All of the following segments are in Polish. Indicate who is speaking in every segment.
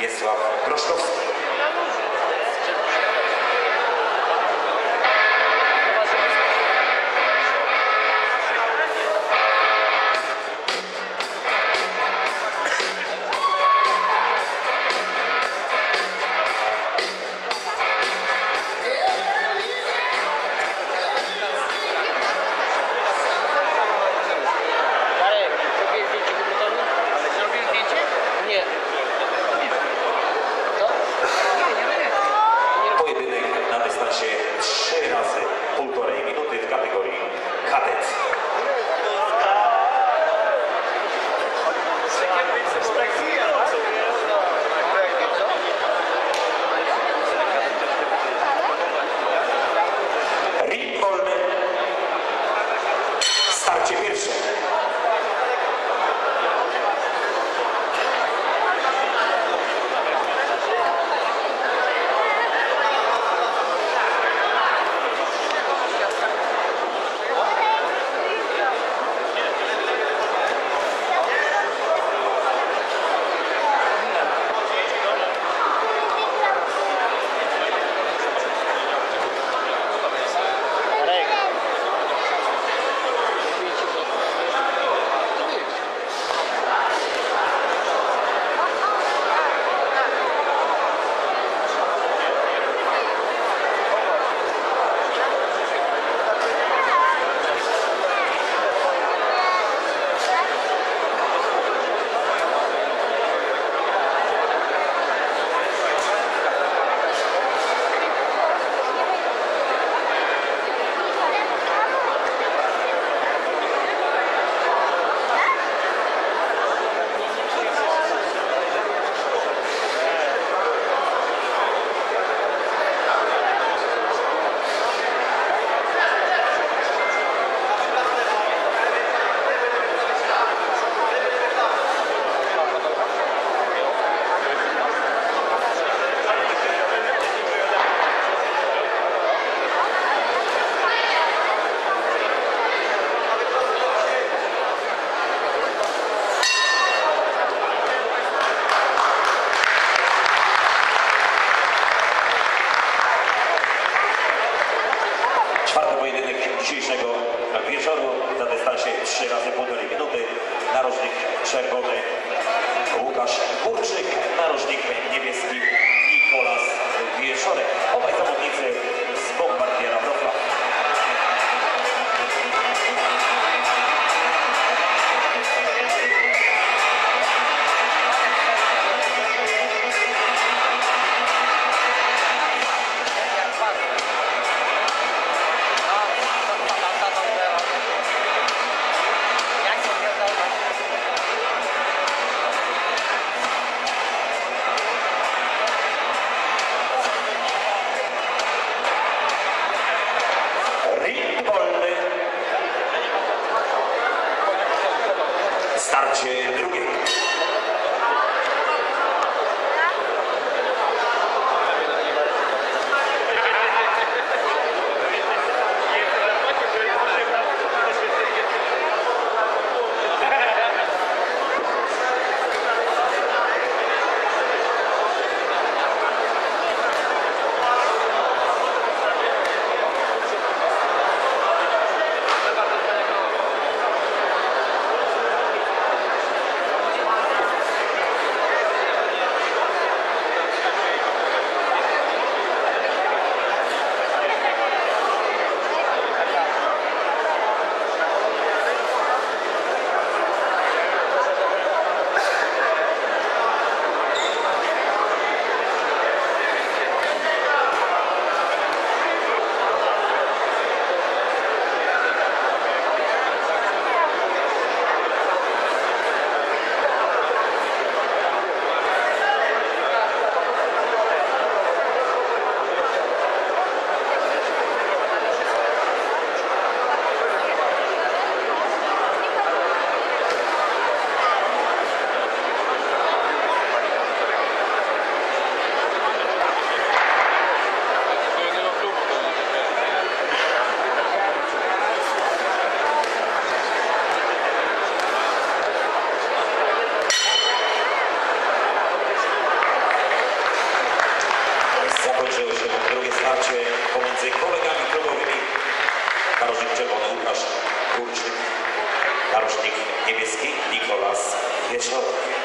Speaker 1: Wiesław Groszkowski. Alexia.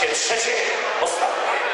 Speaker 1: Starcie trzecie, ostatnie.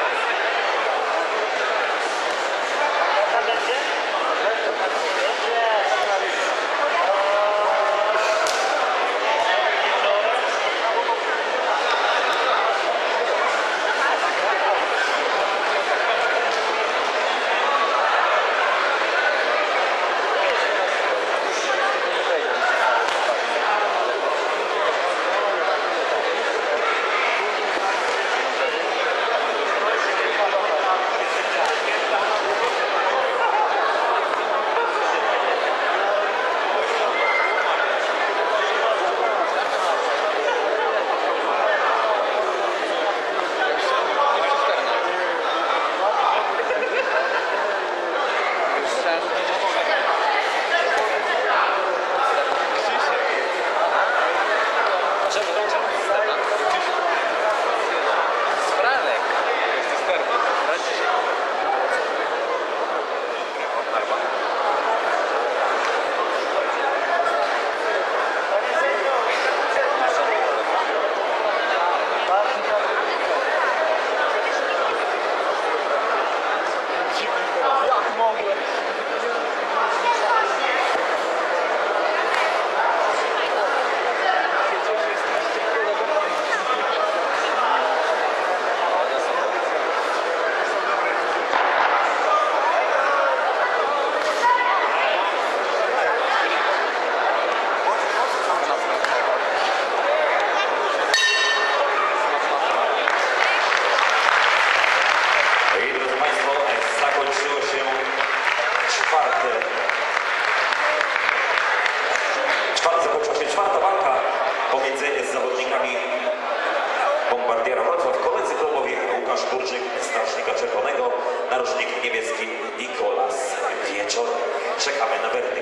Speaker 1: camino, a
Speaker 2: ver,